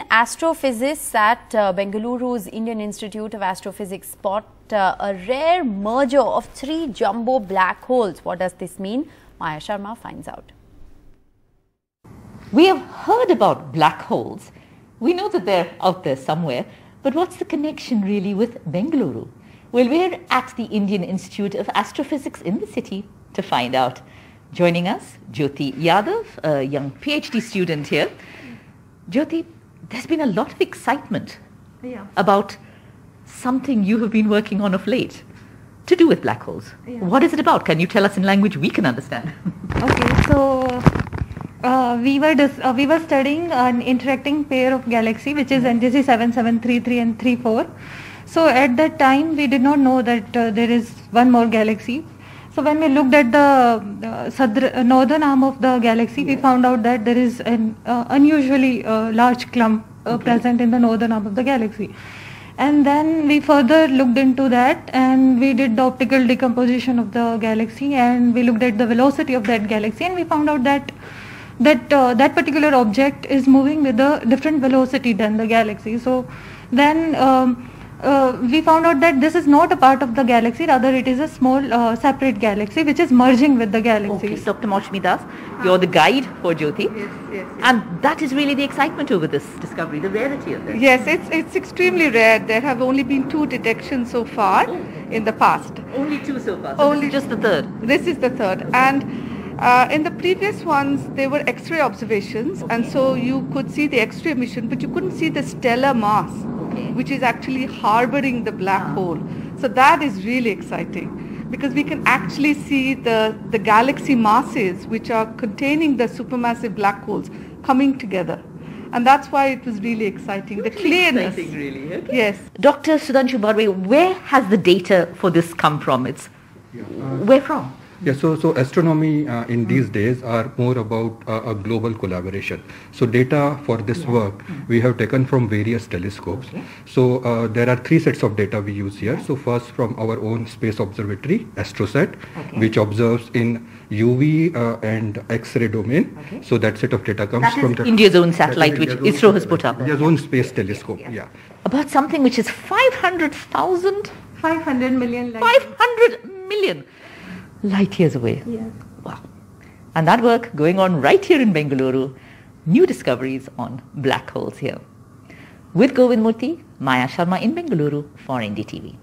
Indian astrophysicist at uh, Bengaluru's Indian Institute of Astrophysics spot uh, a rare merger of three jumbo black holes. What does this mean? Maya Sharma finds out. We have heard about black holes. We know that they're out there somewhere. But what's the connection really with Bengaluru? Well, we're at the Indian Institute of Astrophysics in the city to find out. Joining us, Jyoti Yadav, a young PhD student here. Jyoti, there's been a lot of excitement Yeah. about something you have been working on of late to do with black holes. Yeah. What is it about? Can you tell us in language we can understand? Okay, so uh, we were dis- uh, we were studying an interacting pair of galaxy, which is NGC 7733 and 34. So at that time, we did not know that uh, there is one more galaxy. So when we looked at the uh, uh, northern arm of the galaxy, we found out that there is an uh, unusually uh, large clump uh, present in the northern arm of the galaxy. And then we further looked into that and we did the optical decomposition of the galaxy and we looked at the velocity of that galaxy and we found out that that uh, that particular object is moving with a different velocity than the galaxy. So then um, uh, we found out that this is not a part of the galaxy, rather it is a small uh, separate galaxy which is merging with the galaxy. Okay, Dr. Mousumi Das, you're the guide for Jyoti. Yes, yes, yes. And that is really the excitement over this discovery, the rarity of it. Yes, it's, it's extremely rare. There have only been two detections so far in the past. Only two so far. So Only- this just the third. This is the third. And uh, in the previous ones, there were X-ray observations, and so you could see the X-ray emission, but you couldn't see the stellar mass, Okay. which is actually harboring the black Ah. hole. So that is really exciting because we can actually see the, the galaxy masses which are containing the supermassive black holes coming together. And that's why it was really exciting. The clearness. Exciting, really. Okay. Yes. Dr. Sudhanshu Barway, where has the data for this come from? It's where from? Yeah, so, so astronomy uh, in these days are more about uh, a global collaboration. So data for this work we have taken from various telescopes. So uh, there are three sets of data we use here. So first from our own space observatory, AstroSat, which observes in UV uh, and X-ray domain. Okay. So that set of data comes That is from the- India's own satellite, which India's ISRO has put up. India's own space telescope, yeah. About something which is 500,000, 500 million light 500 million light years away. Yes. Wow. And that work going on right here in Bengaluru. New discoveries on black holes here. With Govind Murthy, Maya Sharma in Bengaluru for NDTV.